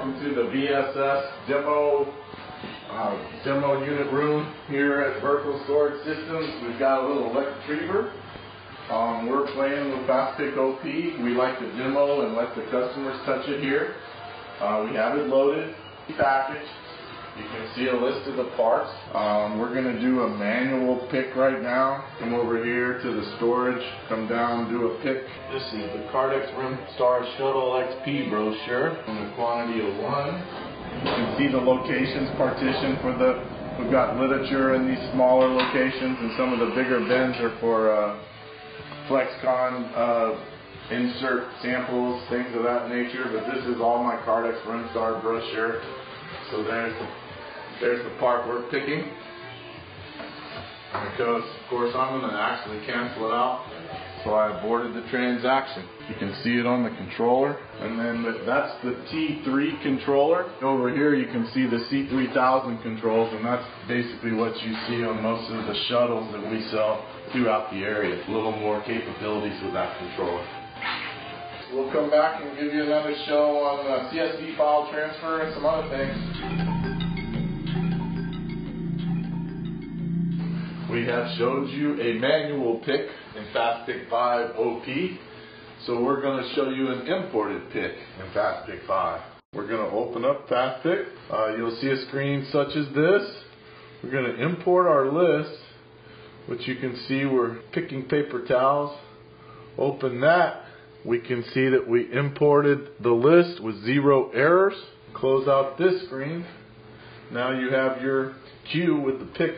VSS demo uh, demo unit room here at Vertical Storage Systems. We've got a little retriever. Um, we're playing with FastPick OP. We like to demo and let the customers touch it here. Uh, we have it loaded, packaged. You can see a list of the parts. Um, we're going to do a manual pick right now. Come over here to the storage, come down, do a pick. This is the Kardex Remstar Shuttle XP brochure in the quantity of one. You can see the locations partitioned for the, we've got literature in these smaller locations and some of the bigger bins are for uh, Flexcon uh, insert samples, things of that nature. But this is all my Kardex Remstar brochure. So there's the there's the part we're picking. Because, of course, I'm going to actually cancel it out. So I aborted the transaction. You can see it on the controller. And then the, that's the T3 controller. Over here you can see the C3000 controls, and that's basically what you see on most of the shuttles that we sell throughout the area. A little more capabilities with that controller. We'll come back and give you another show on CSV file transfer and some other things. We have showed you a manual pick in FastPick 5 OP. So we're going to show you an imported pick in FastPick 5. We're going to open up FastPick. Uh, you'll see a screen such as this. We're going to import our list, which you can see we're picking paper towels. Open that. We can see that we imported the list with zero errors. Close out this screen. Now you have your queue with the pick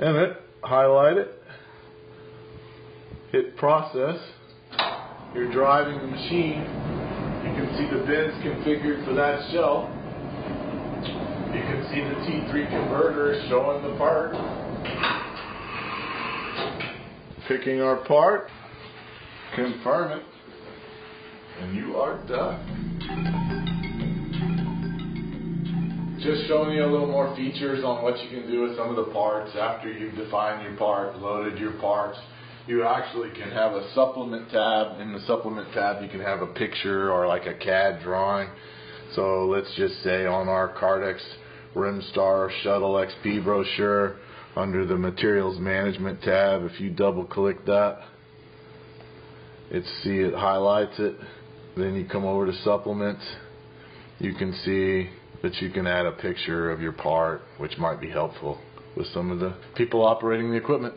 in it highlight it, hit process. You're driving the machine. You can see the bins configured for that shell. You can see the T3 converter showing the part. Picking our part, confirm it, and you are done just showing you a little more features on what you can do with some of the parts after you've defined your part, loaded your parts. You actually can have a supplement tab. In the supplement tab, you can have a picture or like a CAD drawing. So let's just say on our Kardex Remstar Shuttle XP brochure, under the Materials Management tab, if you double click that, it see it highlights it. Then you come over to supplements. You can see that you can add a picture of your part, which might be helpful with some of the people operating the equipment.